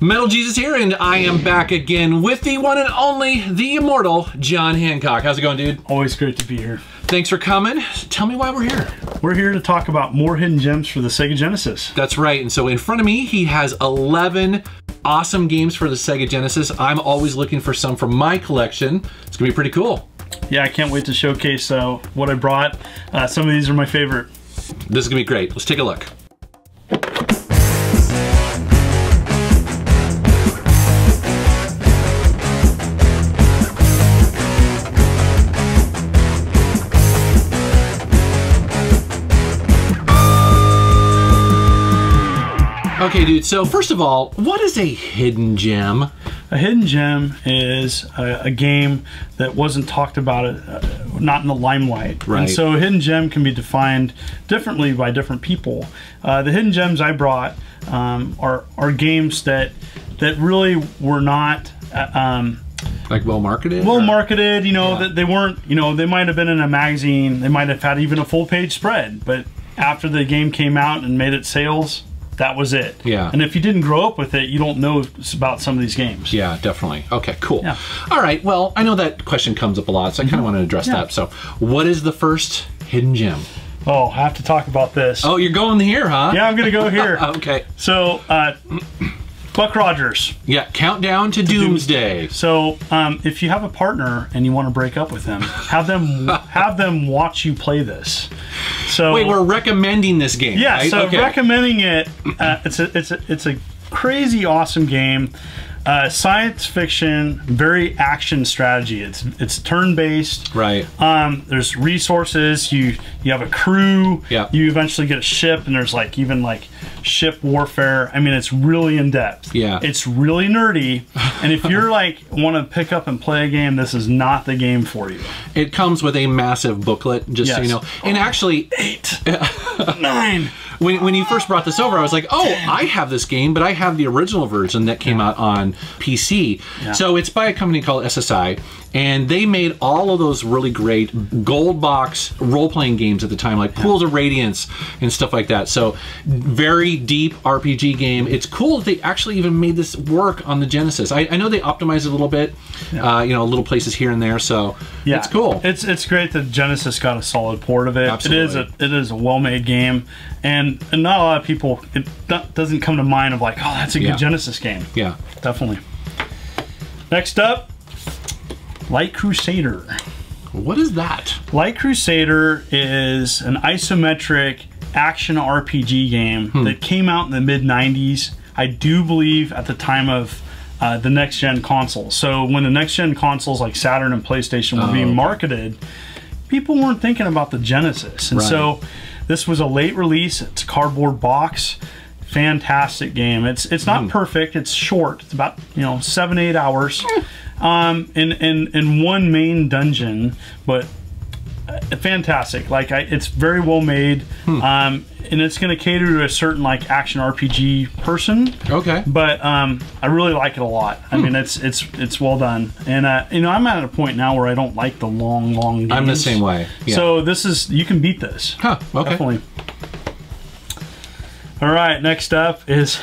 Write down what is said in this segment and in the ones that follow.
Metal Jesus here, and I am back again with the one and only, the immortal John Hancock. How's it going, dude? Always great to be here. Thanks for coming. Tell me why we're here. We're here to talk about more hidden gems for the Sega Genesis. That's right. And so in front of me, he has 11 awesome games for the Sega Genesis. I'm always looking for some from my collection. It's going to be pretty cool. Yeah, I can't wait to showcase uh, what I brought. Uh, some of these are my favorite. This is going to be great. Let's take a look. Okay, dude, so first of all, what is a hidden gem? A hidden gem is a, a game that wasn't talked about, uh, not in the limelight. Right. And so a hidden gem can be defined differently by different people. Uh, the hidden gems I brought um, are, are games that, that really were not. Uh, um, Like well marketed? well marketed you know Yeah. that they weren't you know they might have been in a magazine they might have had even a full page spread but after the game came out and made its sales that was it Yeah. and if you didn't grow up with it you don't know about some of these games Yeah, definitely. Okay, cool. Yeah. All right. Well, I know that question comes up a lot, so I kind of want to address Yeah. that. So, what is the first hidden gem? oh i have to talk about this Oh, you're going here, huh? yeah i'm gonna go here Okay. so uh buck rogers Yeah. Countdown to doomsday. So, um, if you have a partner and you want to break up with them, have them have them watch you play this. So, Wait, we're recommending this game. Yeah, right? so okay. recommending it. Uh, it's a it's a it's a crazy awesome game. Uh, science fiction, very action strategy. It's it's turn based. Right. Um, there's resources. You you have a crew. Yeah. You eventually get a ship, and there's like even like ship warfare. I mean, it's really in depth. Yeah. It's really nerdy. and if you're like want to pick up and play a game, this is not the game for you. It comes with a massive booklet, just so you know. And actually, Eight, nine. When, when you first brought this over, I was like, oh, I have this game, but I have the original version that came out on PC. So it's by a company called SSI, and they made all of those really great gold box role playing games at the time, like Pools of Radiance and stuff like that. So very deep RPG game. It's cool that they actually even made this work on the Genesis. I, I know they optimized it a little bit, uh, you know, little places here and there. So Yeah, it's cool. It's it's great that Genesis got a solid port of it. Absolutely. It is a it is a well made game, and, and not a lot of people it doesn't come to mind of like oh that's a Yeah. good Genesis game. yeah. Definitely. Next up, Light Crusader. What is that? Light Crusader is an isometric action RPG game Hmm. that came out in the mid 90s. I do believe at the time of uh, the next gen consoles. So when the next gen consoles like Saturn and PlayStation were Oh, being marketed, people weren't thinking about the Genesis. And Right. so this was a late release. It's a cardboard box. Fantastic game. It's it's not perfect. It's short. It's about you know seven eight hours, um, in in in one main dungeon, but fantastic. Like I, it's very well made, Hmm. um, and it's going to cater to a certain like action RPG person. Okay. But um, I really like it a lot. I mean, it's it's it's well done, and uh, you know I'm at a point now where I don't like the long long. Games. I'm the same way. Yeah. So this is you can beat this. Huh. Okay. Definitely. All right, next up is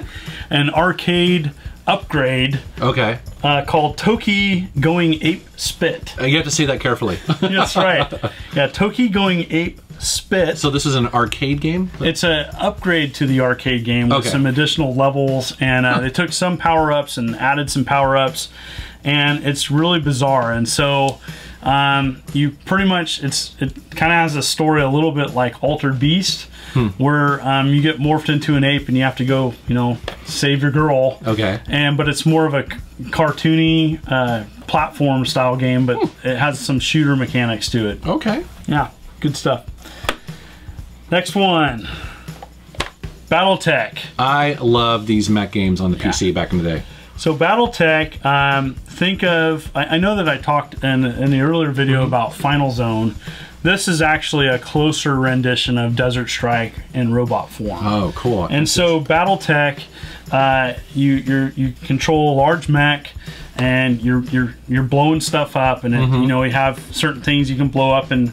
an arcade upgrade Okay. uh, called Toki Going Ape Spit. Uh, You have to say that carefully. That's right. Yeah, Toki Going Ape Spit. so this is an arcade game. It's an upgrade to the arcade game with Okay. some additional levels, and uh, they took some power ups and added some power ups, and it's really bizarre. And so, um, you pretty much it's it kind of has a story a little bit like Altered Beast, Hmm. where um, you get morphed into an ape and you have to go, you know, save your girl. Okay. And but it's more of a cartoony uh, platform style game, but Hmm. it has some shooter mechanics to it. Okay. Yeah, good stuff. Next one. Battletech. I love these mech games on the PC back in the day. So Battletech, um, think of, I, I know that I talked in, in the earlier video about Final Zone. This is actually a closer rendition of Desert Strike in robot form. Oh, cool. And so BattleTech, uh, you you're, you control a large mech, and you're you're you're blowing stuff up, and it, you know you have certain things you can blow up and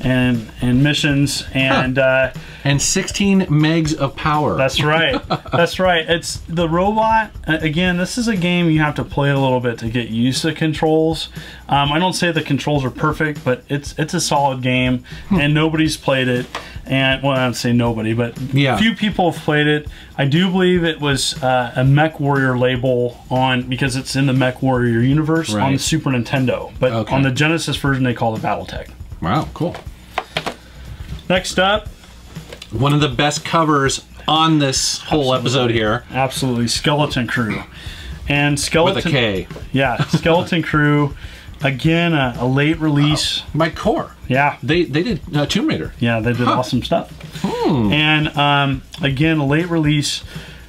and and missions and. Uh, and 16 megs of power. That's right. That's right. It's the robot. Again, this is a game you have to play a little bit to get used to controls. Um, I don't say the controls are perfect, but it's it's a solid game, hmm. and nobody's played it. And well, I don't say nobody, but yeah. few people have played it. I do believe it was uh, a Mech Warrior label on because it's in the Mech Warrior universe right. on the Super Nintendo, but okay. on the Genesis version they call it BattleTech. Wow, cool. Next up, one of the best covers on this whole episode here. Absolutely, Skeleton Krew, and Skeleton with a K. Yeah, Skeleton Krew. Again, a, a late release. My core. Yeah, they they did uh, Tomb Raider. Yeah, they did huh. awesome stuff. Hmm. And um, again, a late release,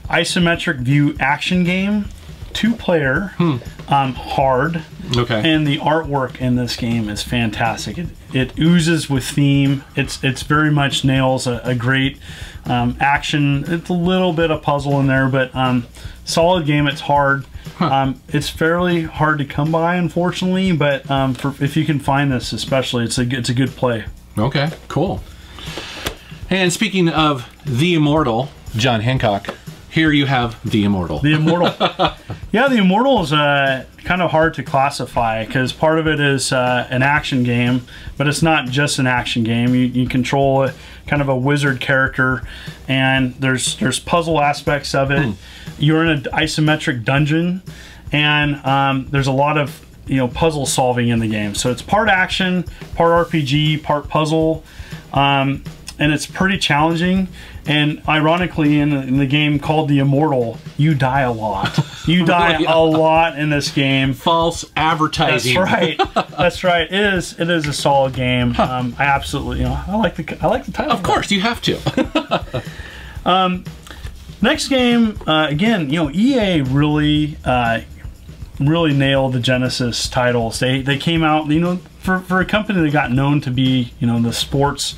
isometric view action game, two player, hmm. um, hard. Okay. And the artwork in this game is fantastic. It, it oozes with theme. It's it's very much nails a, a great um, action. It's a little bit of puzzle in there, but um, solid game. It's hard. Huh. Um, it's fairly hard to come by, unfortunately. But um, for, if you can find this, especially, it's a it's a good play. Okay, cool. And speaking of the immortal John Hancock, here you have the immortal. The immortal. yeah, the immortal is uh, kind of hard to classify because part of it is uh, an action game, but it's not just an action game. You, you control a, kind of a wizard character, and there's there's puzzle aspects of it. Hmm. You're in an isometric dungeon, and um, there's a lot of you know puzzle solving in the game. So it's part action, part RPG, part puzzle. Um, and it's pretty challenging. And ironically, in, in the game called The Immortal, you die a lot. You die a lot in this game. False advertising. That's right. That's right. It is. It is a solid game. Huh. Um, I absolutely, you know, I like the I like the title. Of course, you have to. um, next game, uh, again, you know, EA really. Uh, really nailed the Genesis titles. They they came out, you know, for, for a company that got known to be, you know, the sports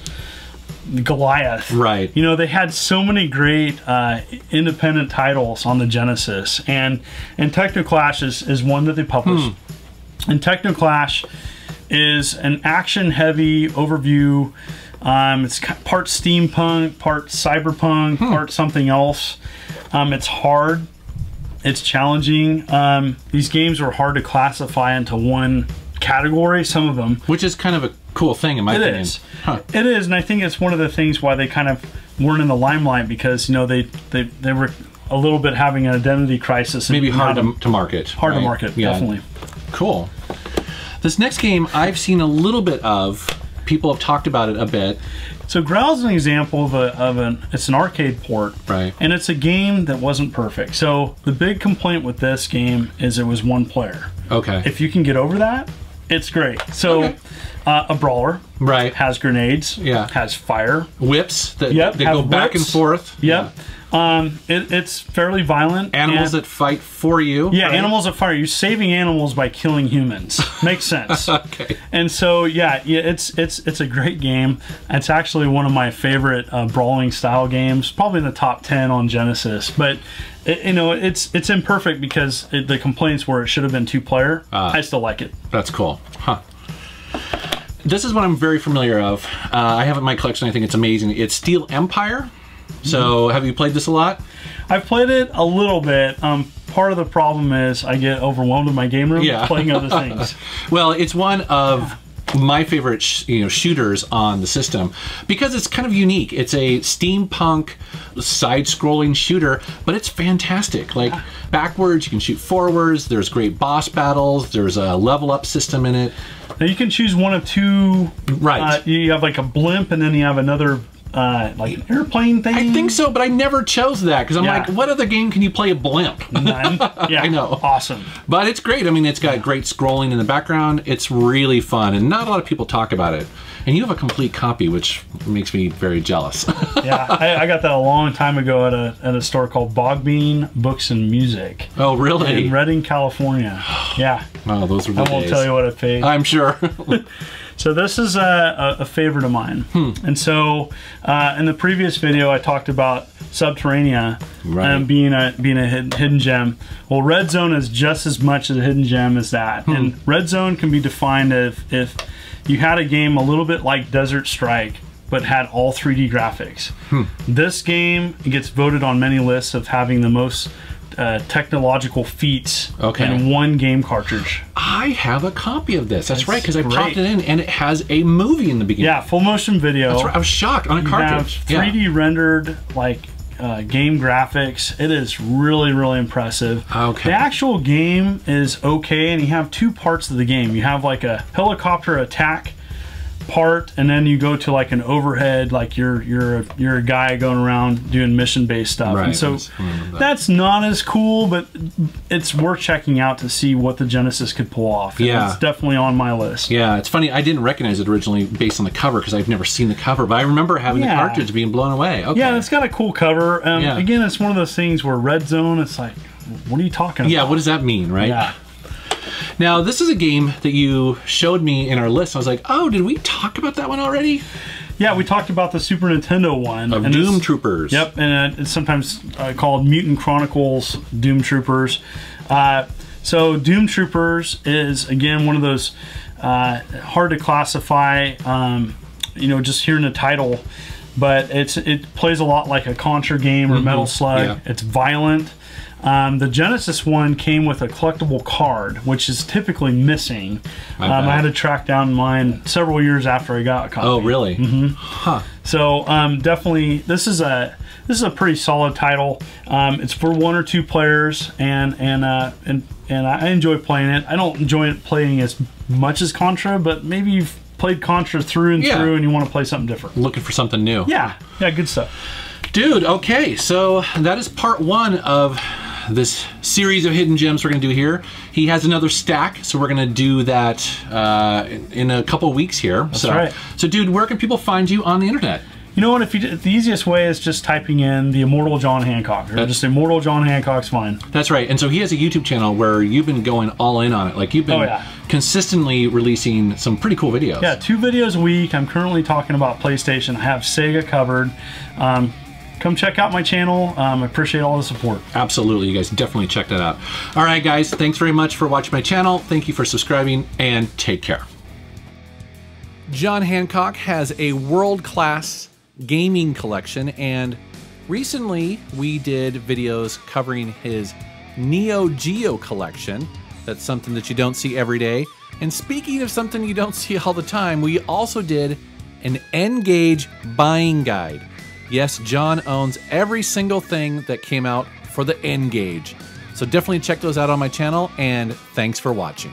Goliath. Right. You know, they had so many great uh, independent titles on the Genesis, and and Technoclash is, is one that they published. Hmm. And Technoclash is an action-heavy overview. Um, it's part steampunk, part cyberpunk, hmm. part something else. Um, it's hard. It's challenging. Um, these games are hard to classify into one category. Some of them, which is kind of a cool thing in my it opinion. Is. Huh. It is, and I think it's one of the things why they kind of weren't in the limelight because you know they they, they were a little bit having an identity crisis. Maybe hard to, to, market. Hard right? to market, yeah. definitely. Cool. This next game I've seen a little bit of. People have talked about it a bit. So Growl's an example of, a, of an it's an arcade port, right? And it's a game that wasn't perfect. So the big complaint with this game is it was one player. Okay. If you can get over that, it's great. So. Okay uh, a brawler. Right. Has grenades. Yeah. Has fire. Whips that, yep, that go back and forth. Yep. Yeah. Um, it, it's fairly violent. Animals that fight for you. Yeah, right? animals that fight. You're saving animals by killing humans. Makes sense. okay. And so yeah, yeah, it's it's it's a great game. It's actually one of my favorite uh, brawling style games. Probably in the top ten on Genesis. But it, you know, it's it's imperfect because it, the complaints were it should have been two player. Uh, I still like it. That's cool. Huh. This is one I'm very familiar of. Uh, I have it in my collection. I think it's amazing. It's Steel Empire. So, have you played this a lot? I've played it a little bit. Um, part of the problem is I get overwhelmed in my game room yeah. playing other things. well, it's one of my favorite sh- you know shooters on the system because it's kind of unique. It's a steampunk side-scrolling shooter, but it's fantastic. Like backwards, you can shoot forwards. There's great boss battles. There's a level up system in it. Now you can choose one of two. Right. Uh, you have like a blimp, and then you have another uh, like an airplane thing. I think so, but I never chose that because I'm yeah. like, what other game can you play a blimp? None. Yeah, I know. Awesome. But it's great. I mean, it's got great scrolling in the background. It's really fun, and not a lot of people talk about it. And you have a complete copy, which makes me very jealous. yeah, I, I, got that a long time ago at a, at a store called Bogbean Books and Music. Oh, really? In Redding, California. Yeah. Oh, those were the I won't days. tell you what I paid. I'm sure. So this is a, a, favorite of mine. Hmm. And so uh, in the previous video, I talked about Subterranea Right. um, being a being a hidden, hidden gem. Well, Red Zone is just as much of a hidden gem as that. Hmm. And Red Zone can be defined if if you had a game a little bit like Desert Strike, but had all 3D graphics. Hmm. This game gets voted on many lists of having the most uh, technological feats Okay. in one game cartridge. I have a copy of this. That's That's right, because I popped it in and it has a movie in the beginning. Yeah, full motion video. That's right. I was shocked on a You cartridge. Yeah. 3D rendered like uh, game graphics. It is really really impressive. Okay. The actual game is okay, and you have two parts of the game. You have like a helicopter attack part, and then you go to like an overhead, like you're you're a, you're a guy going around doing mission based stuff. Right, And so that. that's not as cool, but it's worth checking out to see what the Genesis could pull off. And Yeah. it's definitely on my list. Yeah, it's funny. I didn't recognize it originally based on the cover because I've never seen the cover, but I remember having Yeah. the cartridge being blown away. Okay. Yeah, it's got a cool cover. Um, Yeah. Again, it's one of those things where red zone. It's like, what are you talking about? Yeah, what does that mean, right? Yeah. Now, this is a game that you showed me in our list. I was like, oh, did we talk about that one already? Yeah, we talked about the Super Nintendo one. Of and Doom it's- Troopers. Yep, and it's sometimes uh, called Mutant Chronicles Doom Troopers. Uh, so Doom Troopers is again one of those uh, hard to classify. Um, you know, just hearing the title, but it's it plays a lot like a Contra game or Metal Slug. Yeah. It's violent. Um, the Genesis one came with a collectible card, which is typically missing. I Um, I had to track down mine several years after I got a copy. Oh, really? Mm-hmm. Huh. So um, definitely, this is a this is a pretty solid title. Um, it's for one or two players, and and uh, and and I enjoy playing it. I don't enjoy it playing as much as Contra, but maybe you've played Contra through and Yeah. through, and you want to play something different. Looking for something new. Yeah, yeah, good stuff. Dude, okay, so that is part one of this series of hidden gems we're going to do here. He has another stack, so we're going to do that uh, in, in a couple weeks here. That's so, right. So, dude, where can people find you on the internet? You know what? If you did- the easiest way is just typing in the Immortal John Hancock, or just Immortal John Hancock's fine. That's right. And so he has a YouTube channel where you've been going all in on it. Like you've been Oh, yeah. consistently releasing some pretty cool videos. Yeah, two videos a week. I'm currently talking about PlayStation. I have Sega covered. Um, come check out my channel. Um, I appreciate all the support. Absolutely. You guys definitely check that out. All right, guys. Thanks very much for watching my channel. Thank you for subscribing and take care. John Hancock has a world class gaming collection, and recently we did videos covering his Neo Geo collection. That's something that you don't see every day. And speaking of something you don't see all the time, we also did an N-Gage buying guide. Yes, John owns every single thing that came out for the N-Gage. So definitely check those out on my channel, and thanks for watching.